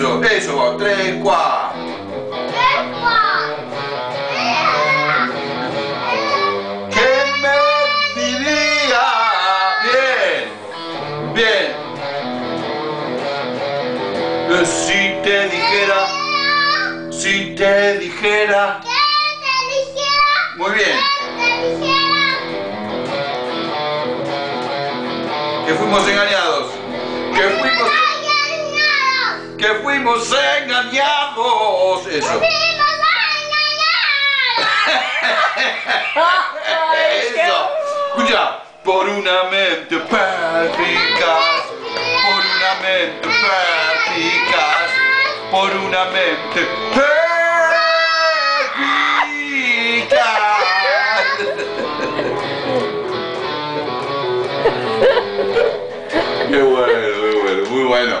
Eso, va. Tres, cuatro. Tres, cuatro. ¿Qué me diría? Bien, bien. Si te dijera, si te dijera. ¿Qué te dijera? Muy bien. Te dijera? Que fuimos engañados. Que fuimos engañados. Eso. ¡Fuimos engañados! Eso. Escucha. Por una mente perspicaz. Por una mente perspicaz. Por una mente perspicaz. Qué bueno, muy bueno, muy bueno.